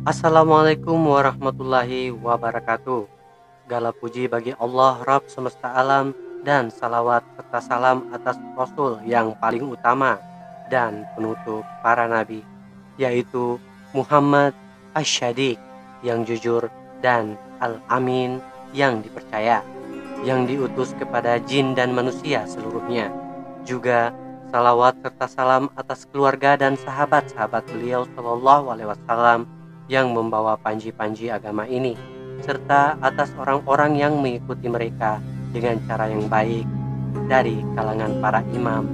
Assalamualaikum warahmatullahi wabarakatuh. Segala puji bagi Allah Rabb semesta alam dan salawat serta salam atas Rasul yang paling utama dan penutup para nabi, yaitu Muhammad Asyadik yang jujur dan Al-Amin yang dipercaya, yang diutus kepada jin dan manusia seluruhnya. Juga salawat serta salam atas keluarga dan sahabat-sahabat beliau Shallallahu Alaihi Wasallam yang membawa panji-panji agama ini, serta atas orang-orang yang mengikuti mereka dengan cara yang baik dari kalangan para imam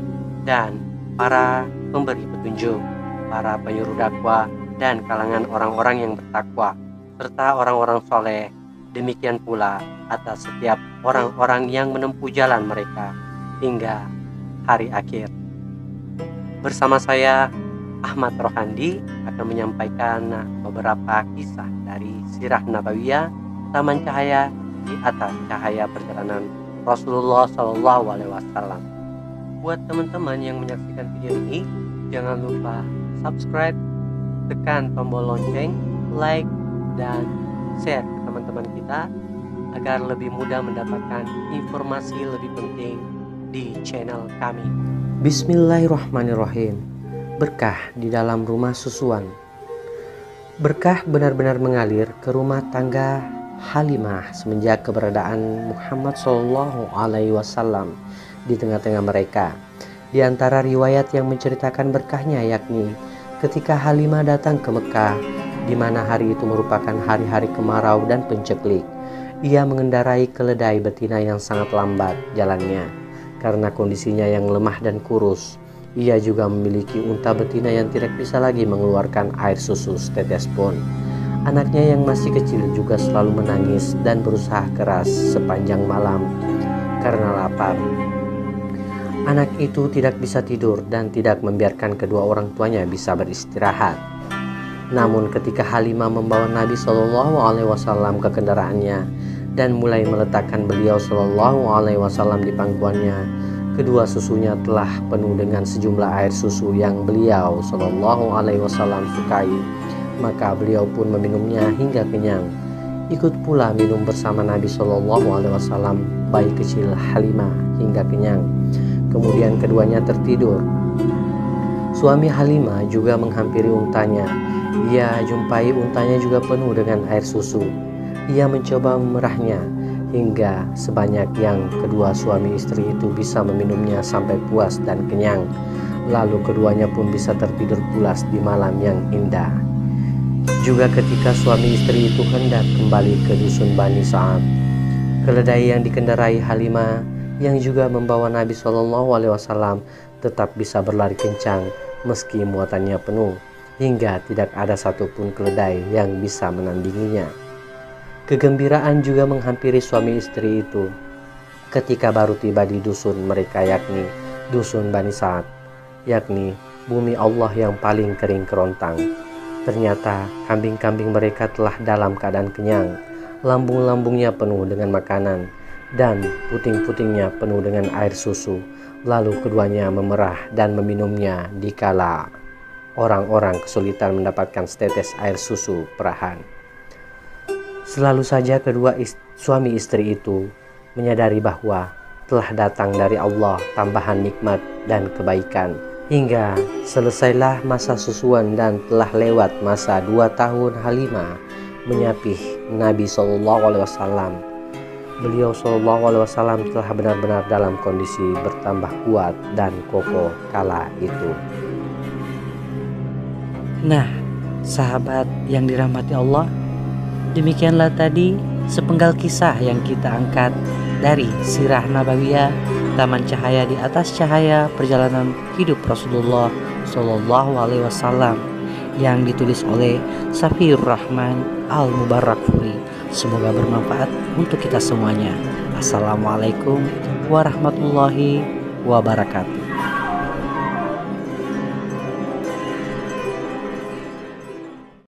dan para pemberi petunjuk, para penyuruh dakwah dan kalangan orang-orang yang bertakwa, serta orang-orang soleh. Demikian pula atas setiap orang-orang yang menempuh jalan mereka hingga hari akhir. Bersama saya Ahmad Rohandi akan menyampaikan beberapa kisah dari Sirah Nabawiyah Taman Cahaya di atas cahaya perjalanan Rasulullah Shallallahu Alaihi Wasallam. Buat teman-teman yang menyaksikan video ini, jangan lupa subscribe, tekan tombol lonceng, like, dan share ke teman-teman kita agar lebih mudah mendapatkan informasi lebih penting di channel kami. Bismillahirrahmanirrahim berkah di dalam rumah susuan. Berkah benar-benar mengalir ke rumah tangga Halimah semenjak keberadaan Muhammad Shallallahu Alaihi Wasallam di tengah-tengah mereka. Di antara riwayat yang menceritakan berkahnya yakni ketika Halimah datang ke Mekah, di mana hari itu merupakan hari-hari kemarau dan penceklik. Ia mengendarai keledai betina yang sangat lambat jalannya karena kondisinya yang lemah dan kurus. Ia juga memiliki unta betina yang tidak bisa lagi mengeluarkan air susu setetes pun. Anaknya yang masih kecil juga selalu menangis dan berusaha keras sepanjang malam karena lapar. Anak itu tidak bisa tidur dan tidak membiarkan kedua orang tuanya bisa beristirahat. Namun ketika Halimah membawa Nabi Shallallahu Alaihi Wasallam ke kendaraannya dan mulai meletakkan beliau Shallallahu Alaihi Wasallam di pangkuannya, Kedua susunya telah penuh dengan sejumlah air susu yang beliau Shallallahu Alaihi Wasallam sukai. Maka beliau pun meminumnya hingga kenyang. Ikut pula minum bersama Nabi Shallallahu Alaihi Wasallam bayi kecil Halimah hingga kenyang. Kemudian keduanya tertidur. Suami Halimah juga menghampiri untanya. Ia jumpai untanya juga penuh dengan air susu. Ia mencoba memerahnya, hingga sebanyak yang kedua suami istri itu bisa meminumnya sampai puas dan kenyang. Lalu keduanya pun bisa tertidur pulas di malam yang indah. Juga ketika suami istri itu hendak kembali ke dusun Bani Sa'ad, keledai yang dikendarai Halimah yang juga membawa Nabi Shallallahu Alaihi Wasallam tetap bisa berlari kencang meski muatannya penuh hingga tidak ada satupun keledai yang bisa menandinginya. Kegembiraan juga menghampiri suami istri itu ketika baru tiba di dusun mereka yakni dusun Bani Sa'ad yakni bumi Allah yang paling kering kerontang. Ternyata kambing-kambing mereka telah dalam keadaan kenyang, lambung-lambungnya penuh dengan makanan dan puting-putingnya penuh dengan air susu. Lalu keduanya memerah dan meminumnya dikala orang-orang kesulitan mendapatkan setetes air susu perahan. Selalu saja kedua ist suami istri itu menyadari bahwa telah datang dari Allah tambahan nikmat dan kebaikan. Hingga selesailah masa susuan dan telah lewat masa dua tahun Halimah menyapih Nabi Shallallahu Alaihi Wasallam. Beliau Shallallahu Alaihi Wasallam telah benar-benar dalam kondisi bertambah kuat dan kokoh kala itu. Nah, sahabat yang dirahmati Allah, Demikianlah tadi sepenggal kisah yang kita angkat dari Sirah Nabawiyah Taman Cahaya di atas cahaya perjalanan hidup Rasulullah Shallallahu Alaihi Wasallam yang ditulis oleh Safir Rahman Al Mubarakfuri. Semoga bermanfaat untuk kita semuanya. Assalamualaikum warahmatullahi wabarakatuh.